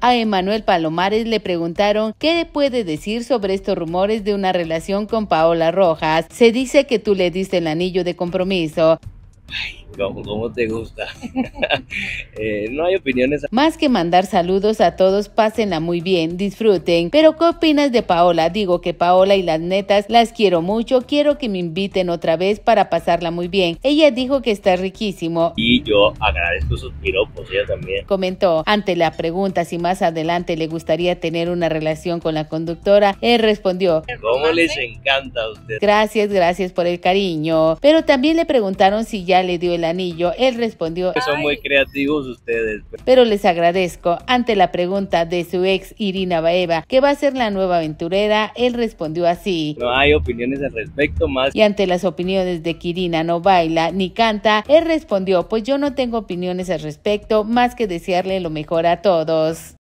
A Emanuel Palomares le preguntaron qué puede decir sobre estos rumores de una relación con Paola Rojas. Se dice que tú le diste el anillo de compromiso. ¿Cómo, te gusta? Eh, no hay opiniones. Más que mandar saludos a todos, pásenla muy bien, disfruten. Pero ¿qué opinas de Paola? Digo que Paola y las netas las quiero mucho, quiero que me inviten otra vez para pasarla muy bien. Ella dijo que está riquísimo. Y yo agradezco sus piropos, ella también. Comentó, ante la pregunta si más adelante le gustaría tener una relación con la conductora, él respondió, ¿cómo les encanta a usted? Gracias, gracias por el cariño. Pero también le preguntaron si ya le dio el anillo. Él respondió, son muy creativos ustedes. Pero les agradezco. Ante la pregunta de su ex Irina Baeva, que va a ser la nueva aventurera, él respondió así. No hay opiniones al respecto más. Y ante las opiniones de que Irina no baila ni canta, él respondió, pues yo no tengo opiniones al respecto más que desearle lo mejor a todos.